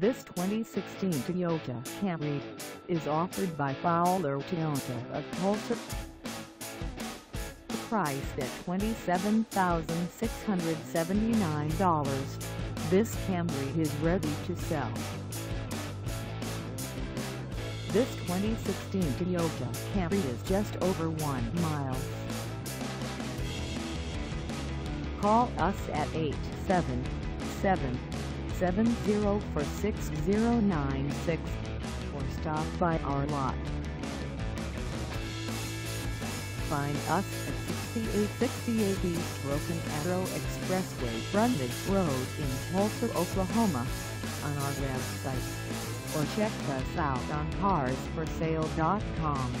This 2016 Toyota Camry is offered by Fowler Toyota of Tulsa. Priced at $27,679, this Camry is ready to sell. This 2016 Toyota Camry is just over 1 mile. Call us at 877-704-6096 or stop by our lot. Find us at 6868 East Broken Arrow Expressway Frontage Road in Tulsa, Oklahoma on our website or check us out on carsforsale.com.